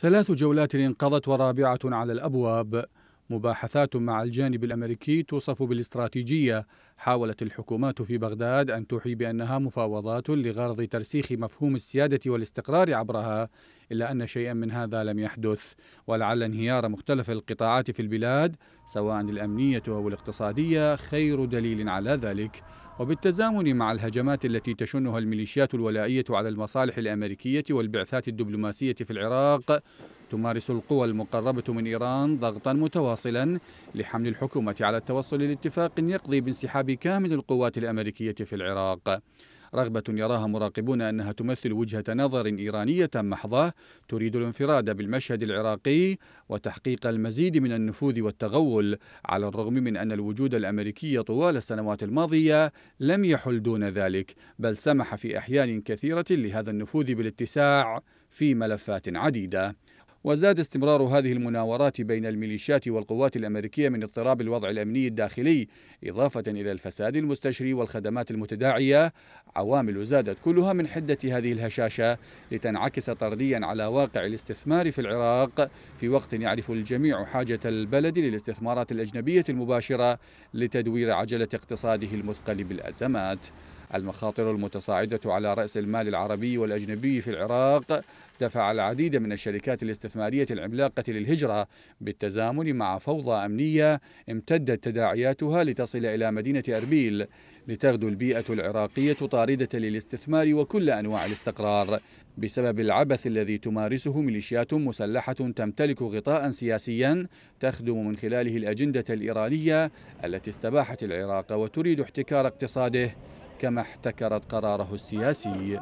ثلاث جولات انقضت ورابعة على الأبواب. مباحثات مع الجانب الأمريكي توصف بالاستراتيجية حاولت الحكومات في بغداد أن توحي بأنها مفاوضات لغرض ترسيخ مفهوم السيادة والاستقرار عبرها إلا أن شيئا من هذا لم يحدث. ولعل انهيار مختلف القطاعات في البلاد سواء الامنيه أو الاقتصادية خير دليل على ذلك. وبالتزامن مع الهجمات التي تشنها الميليشيات الولائية على المصالح الأمريكية والبعثات الدبلوماسية في العراق تمارس القوى المقربة من إيران ضغطا متواصلا لحمل الحكومة على التوصل لاتفاق يقضي بانسحاب كامل القوات الأمريكية في العراق. رغبة يراها مراقبون أنها تمثل وجهة نظر إيرانية محضة تريد الانفراد بالمشهد العراقي وتحقيق المزيد من النفوذ والتغول على الرغم من أن الوجود الأمريكي طوال السنوات الماضية لم يحل دون ذلك بل سمح في أحيان كثيرة لهذا النفوذ بالاتساع في ملفات عديدة. وزاد استمرار هذه المناورات بين الميليشيات والقوات الأمريكية من اضطراب الوضع الأمني الداخلي إضافة إلى الفساد المستشري والخدمات المتداعية. عوامل زادت كلها من حدة هذه الهشاشة لتنعكس طرديا على واقع الاستثمار في العراق. في وقت يعرف الجميع حاجة البلد للاستثمارات الأجنبية المباشرة لتدوير عجلة اقتصاده المثقل بالأزمات. المخاطر المتصاعدة على رأس المال العربي والأجنبي في العراق دفع العديد من الشركات الاستثمارية العملاقة للهجرة بالتزامن مع فوضى أمنية امتدت تداعياتها لتصل إلى مدينة أربيل لتغدو البيئة العراقية طاردة للاستثمار وكل أنواع الاستقرار. بسبب العبث الذي تمارسه ميليشيات مسلحة تمتلك غطاء سياسيا تخدم من خلاله الأجندة الإيرانية التي استباحت العراق وتريد احتكار اقتصاده. كما احتكرت قراره السياسي.